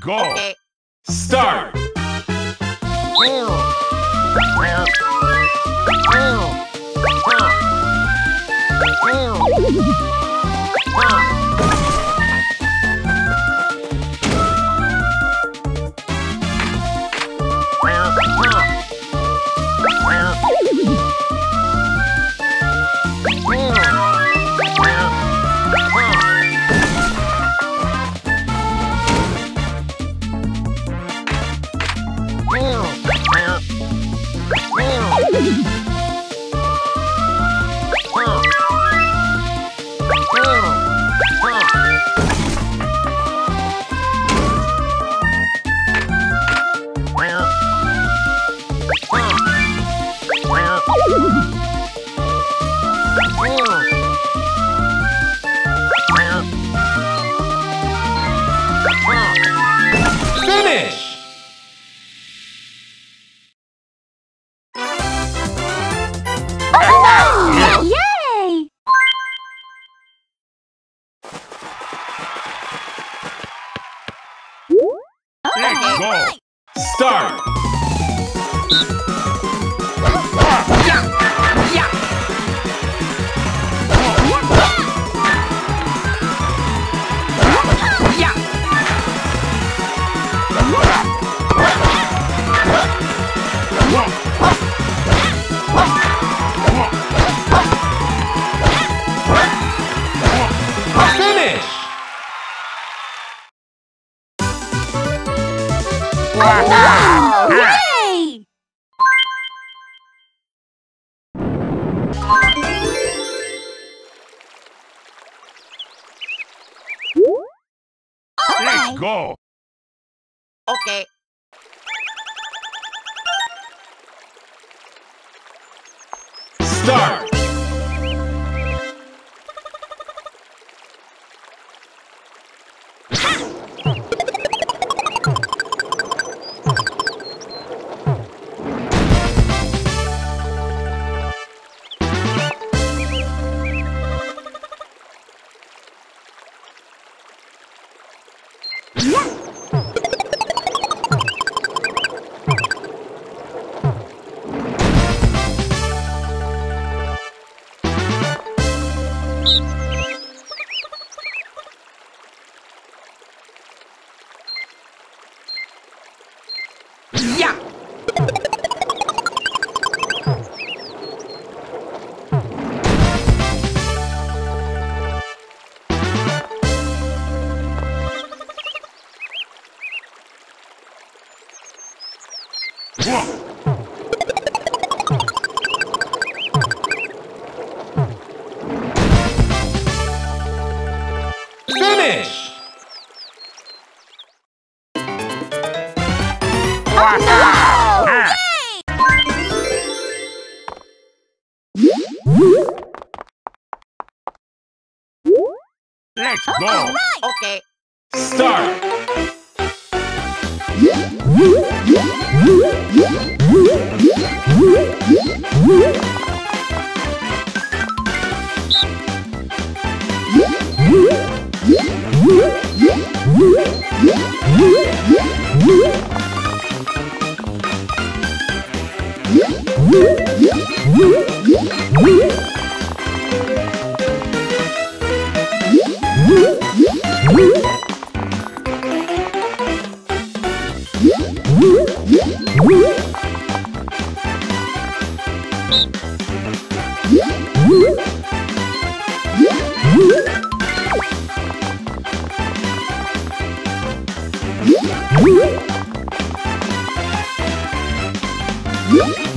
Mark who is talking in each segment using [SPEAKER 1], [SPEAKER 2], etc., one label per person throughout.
[SPEAKER 1] go! Start!
[SPEAKER 2] Yay!
[SPEAKER 1] Let's go!
[SPEAKER 3] Okay.
[SPEAKER 1] Start! Finish! Let's go!
[SPEAKER 3] Okay.
[SPEAKER 1] Start! Woo!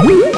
[SPEAKER 3] Woo!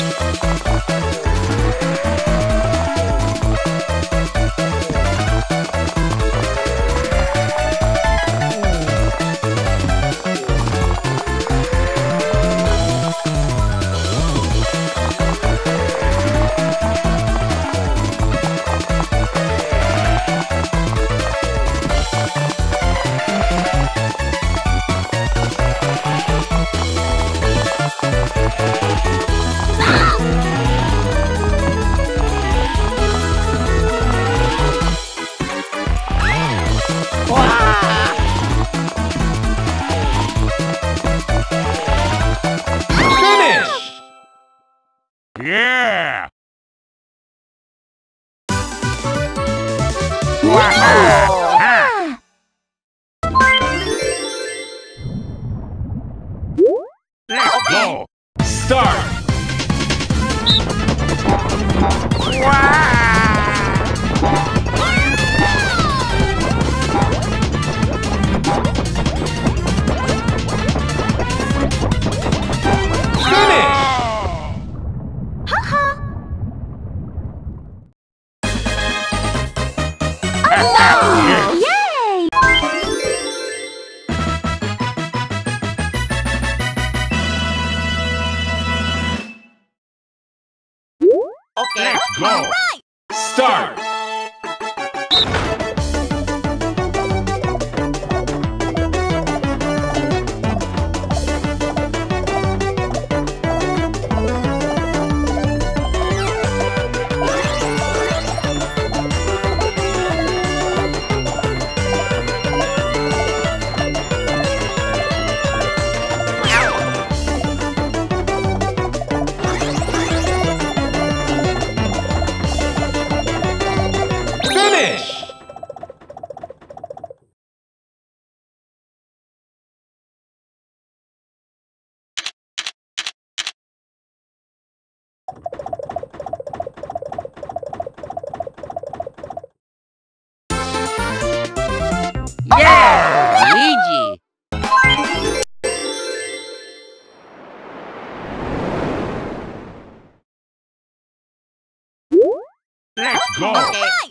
[SPEAKER 1] Finish. Let's go. Start. Finish. Let's go. Right. Start. Finish.
[SPEAKER 3] Yeah. Luigi.
[SPEAKER 1] Let's go.
[SPEAKER 3] Okay